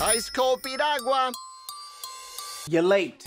Ice cold piragua. You're late.